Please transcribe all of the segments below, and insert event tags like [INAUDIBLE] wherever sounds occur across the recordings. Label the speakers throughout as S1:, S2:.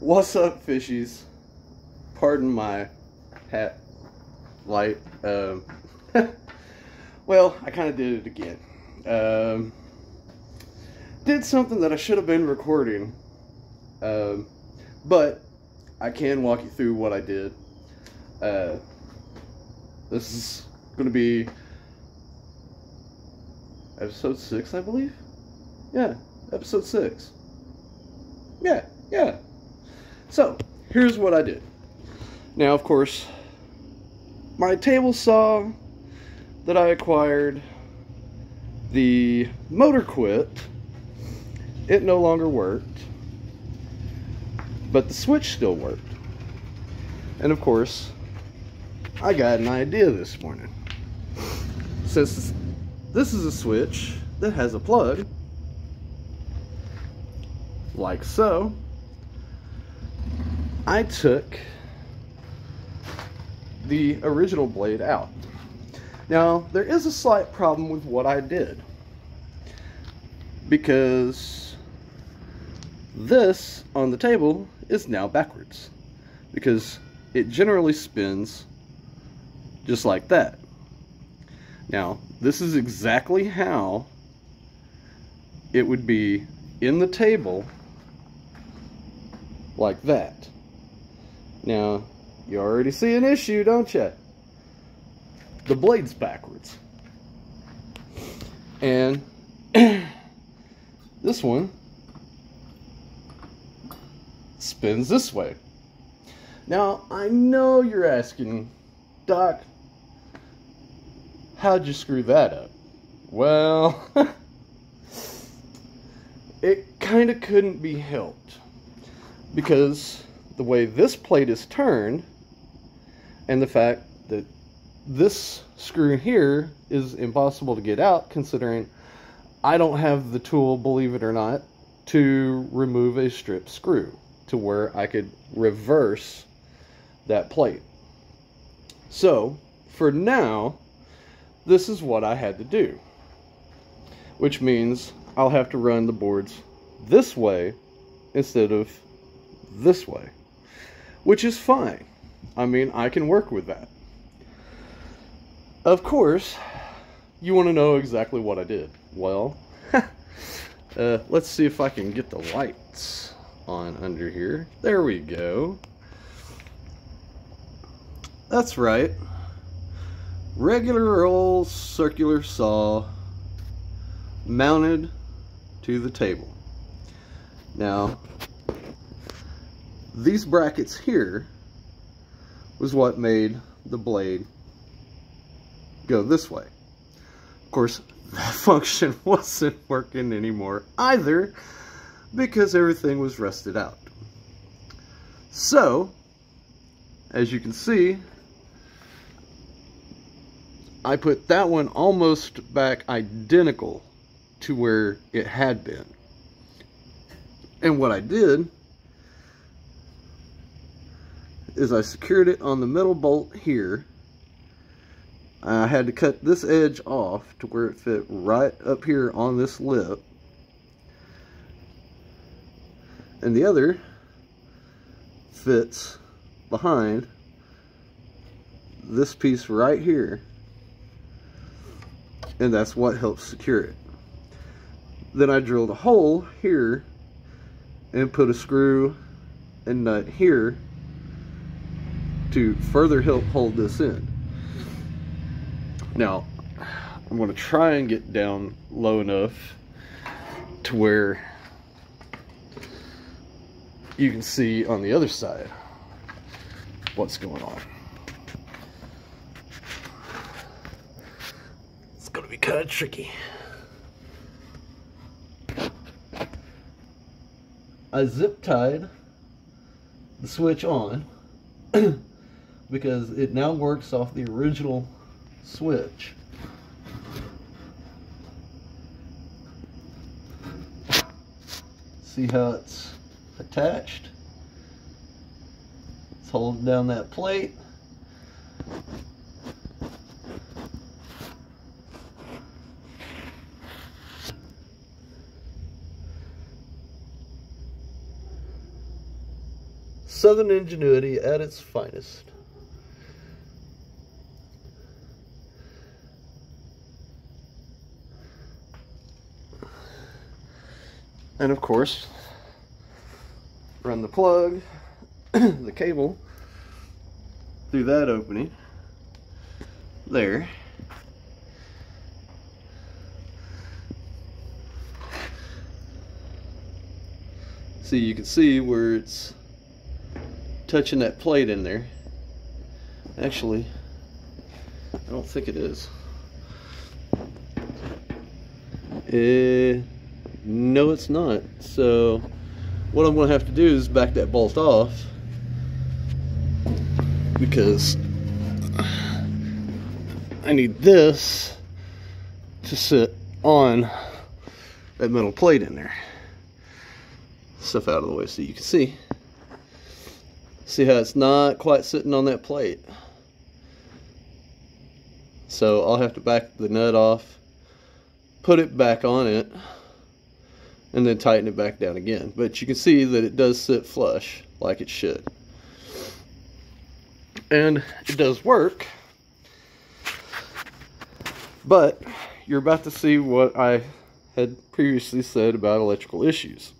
S1: What's up, fishies? Pardon my hat light. Um, [LAUGHS] well, I kind of did it again. Um, did something that I should have been recording, um, but I can walk you through what I did. Uh, this is going to be episode six, I believe. Yeah, episode six. Yeah, yeah. So, here's what I did. Now, of course, my table saw that I acquired, the motor quit. It no longer worked, but the switch still worked. And of course, I got an idea this morning. Since this is a switch that has a plug, like so, I took the original blade out. Now, there is a slight problem with what I did. Because this on the table is now backwards. Because it generally spins just like that. Now, this is exactly how it would be in the table like that. Now, you already see an issue, don't you? The blade's backwards. And [CLEARS THROAT] this one spins this way. Now, I know you're asking, Doc, how'd you screw that up? Well, [LAUGHS] it kind of couldn't be helped because the way this plate is turned and the fact that this screw here is impossible to get out considering I don't have the tool, believe it or not, to remove a strip screw to where I could reverse that plate. So, for now, this is what I had to do. Which means I'll have to run the boards this way instead of this way, which is fine. I mean, I can work with that. Of course, you want to know exactly what I did. Well, [LAUGHS] uh, let's see if I can get the lights on under here. There we go. That's right. Regular old circular saw mounted to the table. Now, these brackets here was what made the blade go this way. Of course, [LAUGHS] that function [LAUGHS] wasn't working anymore either because everything was rusted out. So, as you can see, I put that one almost back identical to where it had been. And what I did is I secured it on the middle bolt here. I had to cut this edge off to where it fit right up here on this lip. And the other fits behind this piece right here. And that's what helps secure it. Then I drilled a hole here and put a screw and nut here to further help hold this in. Now, I'm going to try and get down low enough to where you can see on the other side what's going on. It's going to be kind of tricky. I zip tied the switch on [CLEARS THROAT] because it now works off the original switch. See how it's attached? It's holding down that plate. Southern ingenuity at its finest. And of course, run the plug, [CLEARS THROAT] the cable, through that opening there. See, you can see where it's touching that plate in there. Actually, I don't think it is. Uh, no, it's not. So, what I'm going to have to do is back that bolt off because I need this to sit on that metal plate in there. Stuff out of the way so you can see. See how it's not quite sitting on that plate. So I'll have to back the nut off, put it back on it, and then tighten it back down again. But you can see that it does sit flush like it should. And it does work. But you're about to see what I had previously said about electrical issues.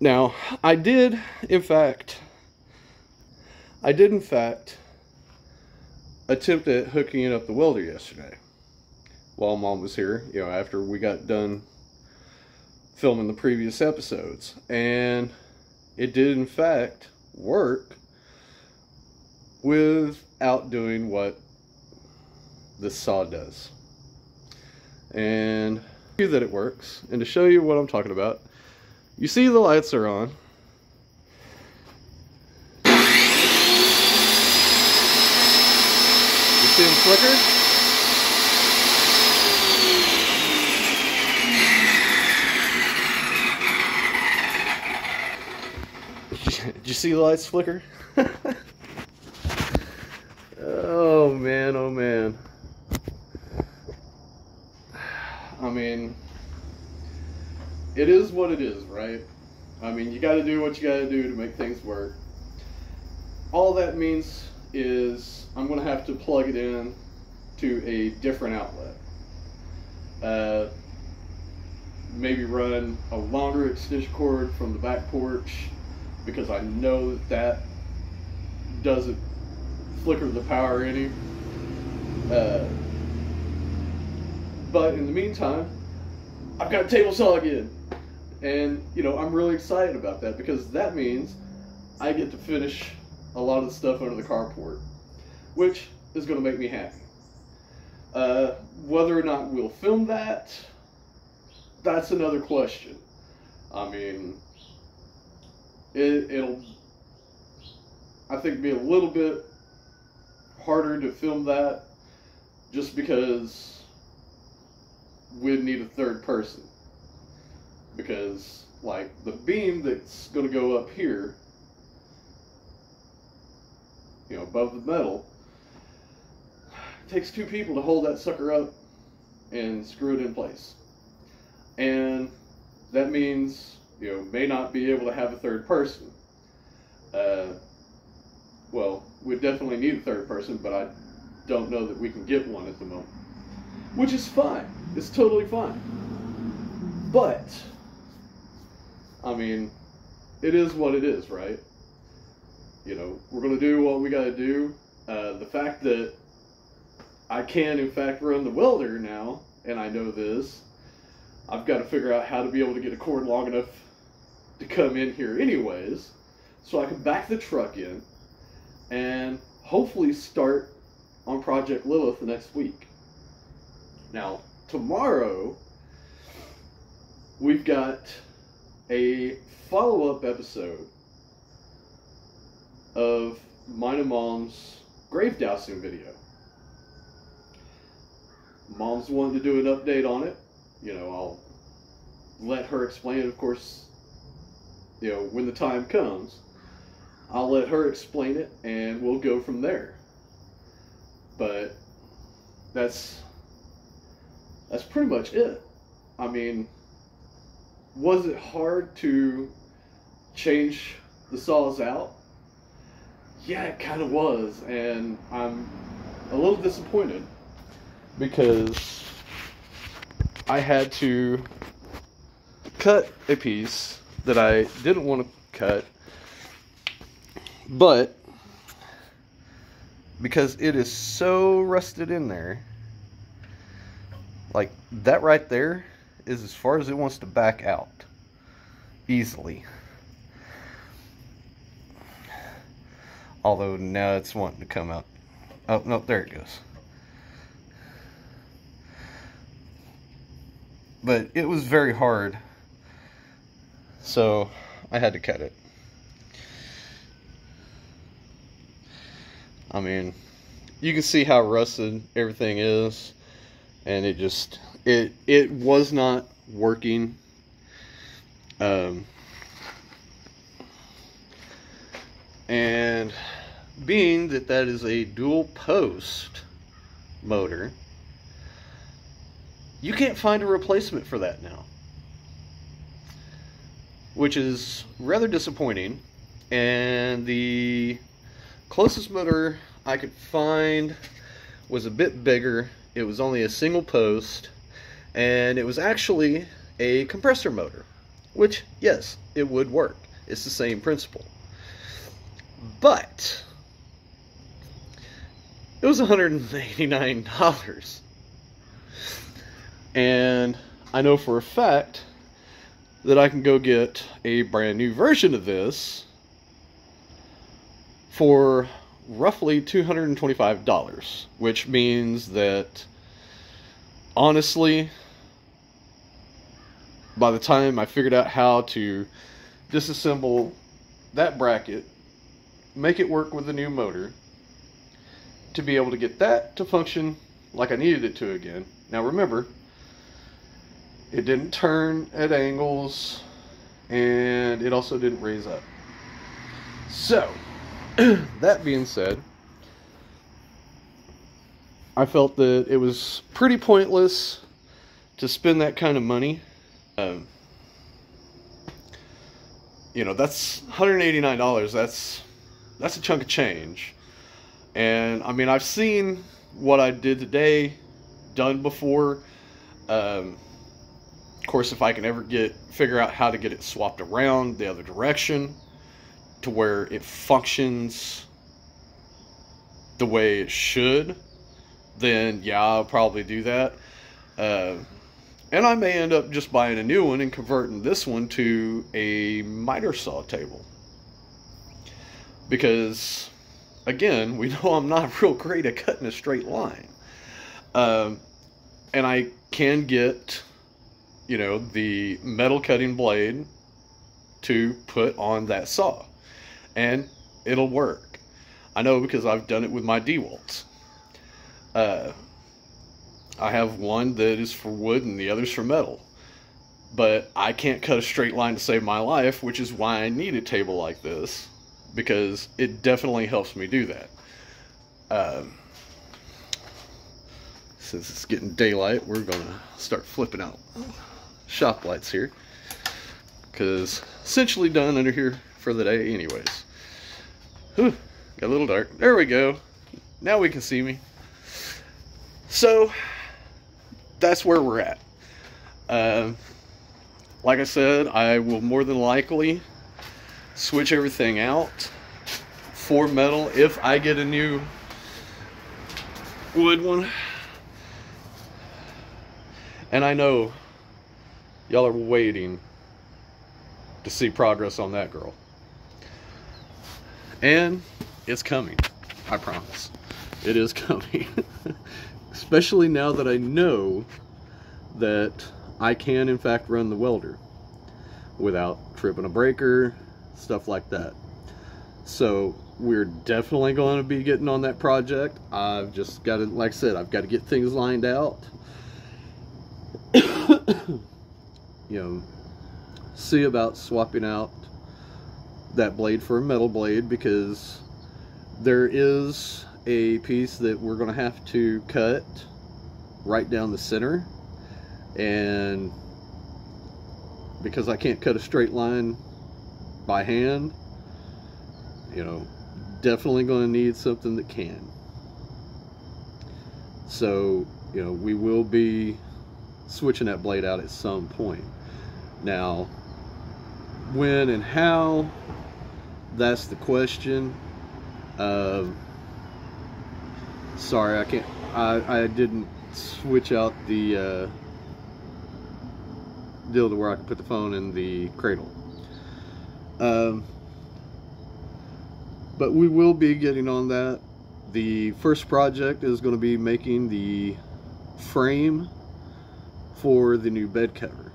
S1: Now, I did, in fact, I did, in fact, attempt at hooking it up the welder yesterday while mom was here, you know, after we got done filming the previous episodes. And it did, in fact, work without doing what this saw does. And that it works, and to show you what I'm talking about, you see the lights are on. You see them flicker? Did you see the lights flicker? [LAUGHS] oh man, oh man. I mean, it is what it is, right? I mean, you got to do what you got to do to make things work. All that means is I'm to have to plug it in to a different outlet. Uh, maybe run a longer extension cord from the back porch because I know that that doesn't flicker the power any. Uh, but in the meantime, I've got a table saw again. And, you know, I'm really excited about that because that means I get to finish a lot of the stuff under the carport, which is going to make me happy. Uh, whether or not we'll film that, that's another question. I mean, it, it'll, I think, be a little bit harder to film that just because we'd need a third person. Because like the beam that's going to go up here you know above the metal takes two people to hold that sucker up and screw it in place. And that means you know may not be able to have a third person uh, well we definitely need a third person but i don't know that we can get one at the moment which is fine it's totally fine but I mean, it is what it is, right? You know, we're going to do what we got to do. Uh, the fact that I can, in fact, run the welder now, and I know this, I've got to figure out how to be able to get a cord long enough to come in here, anyways, so I can back the truck in and hopefully start on Project Lilith the next week. Now, tomorrow, we've got a follow up episode of mine and mom's grave dowsing video. Mom's wanted to do an update on it. You know, I'll let her explain it, of course, you know, when the time comes. I'll let her explain it and we'll go from there. But that's that's pretty much it. I mean, was it hard to change the saw's out? Yeah, it kind of was, and I'm a little disappointed because I had to cut a piece that I didn't want to cut, but because it is so rusted in there, like that right there is as far as it wants to back out easily. Although now it's wanting to come out. Oh, no, there it goes. But it was very hard. So I had to cut it. I mean, you can see how rusted everything is. And it just, it, it was not working. Um, and being that that is a dual post motor, you can't find a replacement for that now. Which is rather disappointing. And the closest motor I could find was a bit bigger. It was only a single post. And it was actually a compressor motor. Which, yes, it would work. It's the same principle. But it was $189. And I know for a fact that I can go get a brand new version of this for roughly $225, which means that honestly, by the time I figured out how to disassemble that bracket, make it work with the new motor, to be able to get that to function like I needed it to again. Now remember, it didn't turn at angles and it also didn't raise up. So, [CLEARS THROAT] that being said, I felt that it was pretty pointless to spend that kind of money. Um, you know, that's $189. That's that's a chunk of change. And I mean, I've seen what I did today done before. Um, of course, if I can ever get figure out how to get it swapped around the other direction to where it functions the way it should, then yeah, I'll probably do that. Uh, and I may end up just buying a new one and converting this one to a miter saw table. Because again, we [LAUGHS] know I'm not real great at cutting a straight line. Um, and I can get, you know, the metal cutting blade to put on that saw. And it'll work. I know because I've done it with my DeWalts. Uh, I have one that is for wood and the other's for metal. But I can't cut a straight line to save my life, which is why I need a table like this because it definitely helps me do that. Um, since it's getting daylight, we're going to start flipping out shop lights here. Because essentially done under here for the day anyways. Whew, got a little dark. There we go. Now we can see me. So, that's where we're at. Um, like I said, I will more than likely switch everything out for metal if I get a new wood one. And I know y'all are waiting to see progress on that girl. And it's coming. I promise. It is [LAUGHS] coming. Especially now that I know that I can in fact run the welder without tripping a breaker, stuff like that. So we're definitely going to be getting on that project. I've just got to, like I said, I've got to get things lined out. [COUGHS] you know, see about swapping out that blade for a metal blade because there is a piece that we're going to have to cut right down the center and because I can't cut a straight line by hand you know, definitely going to need something that can. So, you know, we will be switching that blade out at some point. Now, when and how, that's the question. Uh, sorry, I can't, I, I didn't switch out the uh, deal to where I can put the phone in the cradle. Um, but we will be getting on that. The first project is going to be making the frame for the new bed cover.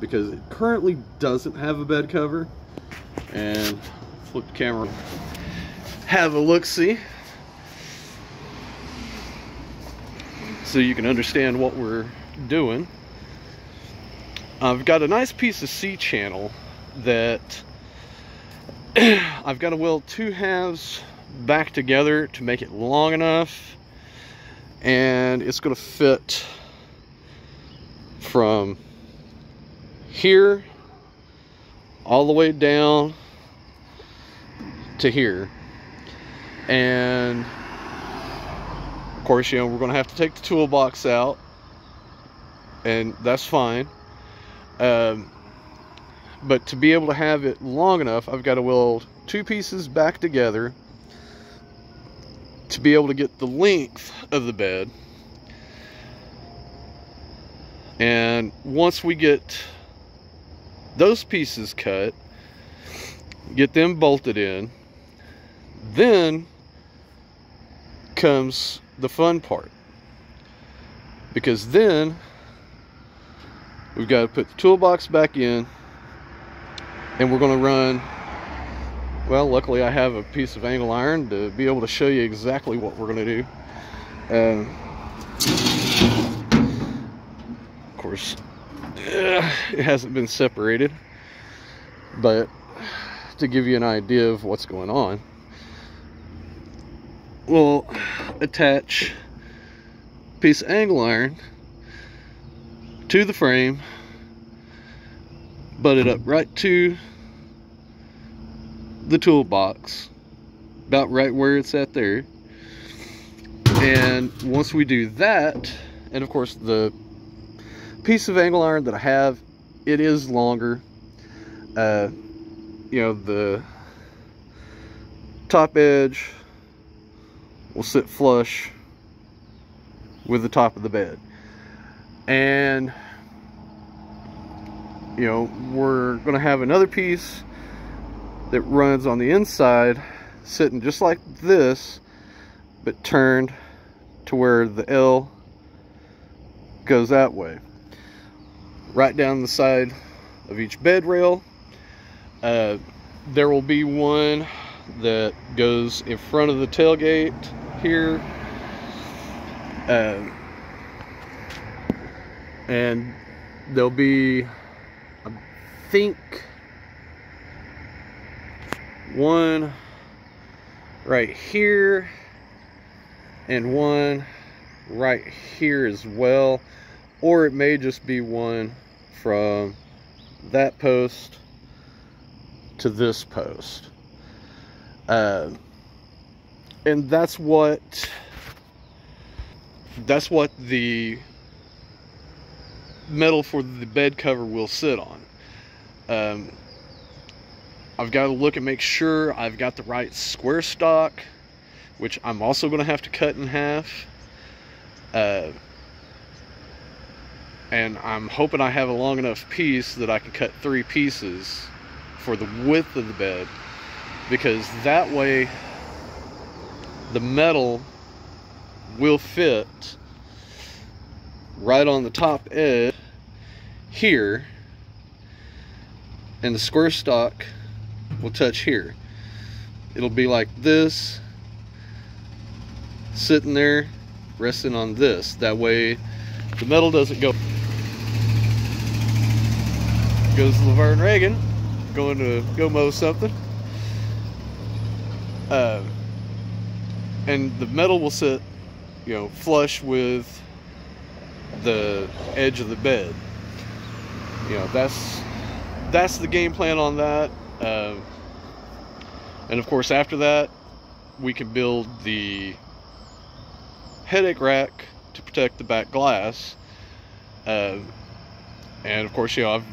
S1: Because it currently doesn't have a bed cover. And flip the camera. Have a look see? So you can understand what we're doing. I've got a nice piece of C channel that [CLEARS THROAT] I've got to weld two halves back together to make it long enough. And it's going to fit from here all the way down to here and of course you know we're going to have to take the toolbox out and that's fine um, but to be able to have it long enough, I've got to weld two pieces back together to be able to get the length of the bed. And once we get those pieces cut, get them bolted in, then comes the fun part. Because then we've got to put the toolbox back in and we're going to run well luckily I have a piece of angle iron to be able to show you exactly what we're going to do um, of course. It hasn't been separated. But to give you an idea of what's going on we'll attach a piece of angle iron to the frame butt it up right to the toolbox about right where it's at there. And once we do that and of course the piece of angle iron that I have it is longer uh, you know the top edge will sit flush with the top of the bed and you know, we're going to have another piece that runs on the inside, sitting just like this, but turned to where the L goes that way. Right down the side of each bed rail, uh, there will be one that goes in front of the tailgate here. Uh, and there'll be I think one right here and one right here as well or it may just be one from that post to this post uh, and that's what that's what the metal for the bed cover will sit on um, I've got to look and make sure I've got the right square stock, which I'm also going to have to cut in half. Uh, and I'm hoping I have a long enough piece that I can cut three pieces for the width of the bed because that way the metal will fit right on the top edge here and the square stock will touch here. It'll be like this, sitting there, resting on this. That way the metal doesn't go. Goes Laverne Reagan, going to go mow something. Uh, and the metal will sit, you know, flush with the edge of the bed. You know, that's that's the game plan on that. Uh, And of course, after that, we can build the headache rack to protect the back glass. Uh, and of course, you know, I've,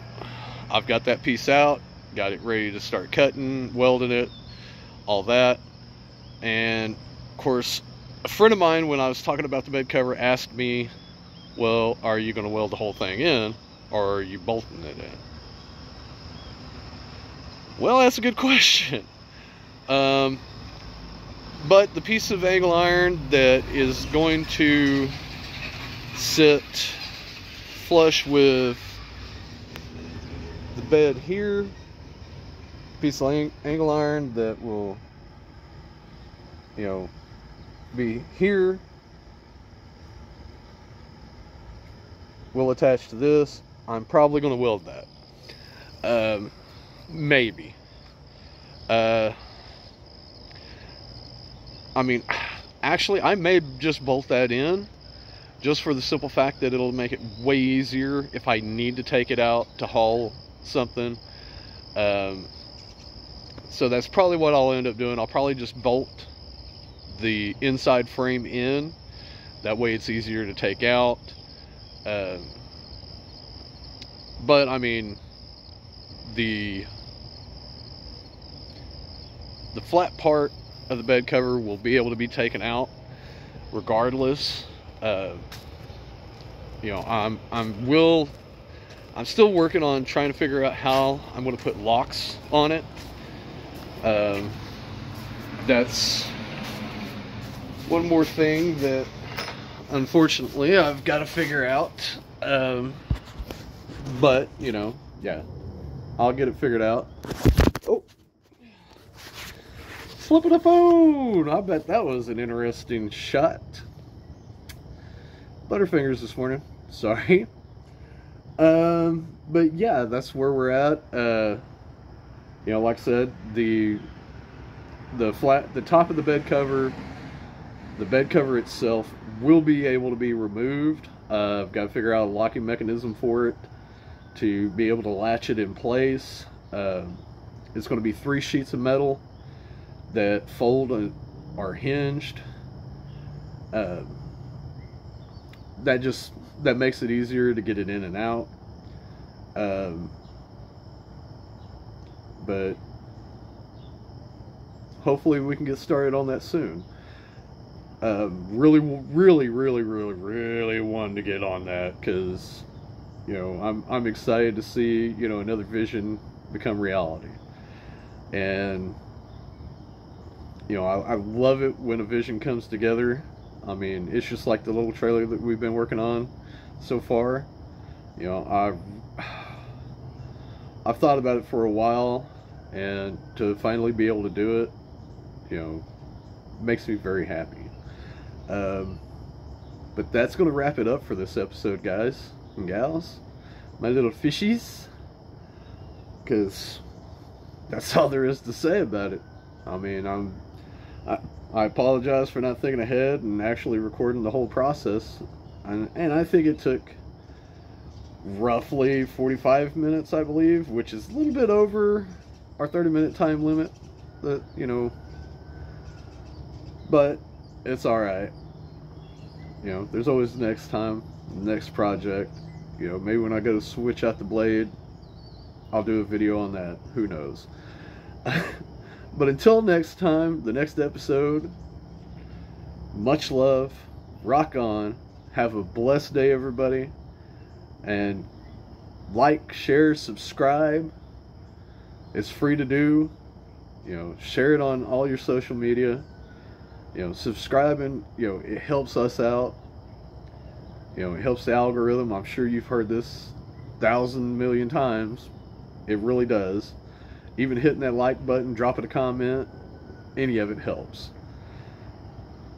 S1: I've got that piece out, got it ready to start cutting, welding it, all that. And of course, a friend of mine, when I was talking about the bed cover, asked me, well, are you going to weld the whole thing in or are you bolting it in? Well, that's a good question. Um, but the piece of angle iron that is going to sit flush with the bed here, piece of angle iron that will, you know, be here, will attach to this. I'm probably going to weld that. Um, maybe. Uh, I mean, [SIGHS] actually, I may just bolt that in just for the simple fact that it'll make it way easier if I need to take it out to haul something. Um, so that's probably what I'll end up doing. I'll probably just bolt the inside frame in. That way it's easier to take out. Um, but I mean, the the flat part of the bed cover will be able to be taken out regardless. Uh, you know, I'm I'm will I'm still working on trying to figure out how I'm going to put locks on it. Um, that's one more thing that unfortunately I've got to figure out. Um, but you know, yeah, I'll get it figured out. Oh, flipping a phone. I bet that was an interesting shot. Butterfingers this morning. [LAUGHS] Sorry. Um, but yeah, that's where we're at. Uh, you know, like I said, the the flat, the top of the bed cover, the bed cover itself will be able to be removed. Uh, I've got to figure out a locking mechanism for it to be able to latch it in place. Uh, it's going to be three sheets of metal that fold and are hinged. Uh, that just that makes it easier to get it in and out. Um, but hopefully we can get started on that soon. Uh, really, really, really, really, really wanted to get on that because, you know, I'm I'm excited to see you know another vision become reality, and you know I, I love it when a vision comes together. I mean, it's just like the little trailer that we've been working on so far. You know, I've I've thought about it for a while, and to finally be able to do it, you know, makes me very happy. Um, but that's going to wrap it up for this episode, guys and gals. My little fishies. Because that's all there is to say about it. I mean, I'm. I, apologize for not thinking ahead and actually recording the whole process. And, and I think it took roughly 45 minutes, I believe, which is a little bit over our 30 minute time limit. That, you know, but it's all right. You know, there's always next time, next project. You know, maybe when I go to switch out the blade, I'll do a video on that. Who knows? [LAUGHS] but until next time, the next episode, much love, rock on, have a blessed day, everybody, and like, share, subscribe. It's free to do. You know, share it on all your social media you know, subscribing, you know, it helps us out. You know, it helps the algorithm. I'm sure you've heard this thousand million times. It really does. Even hitting that like button, dropping a comment, any of it helps.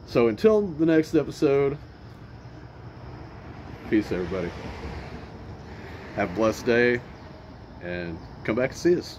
S1: So until the next episode, peace, everybody. Have a blessed day, and come back and see us.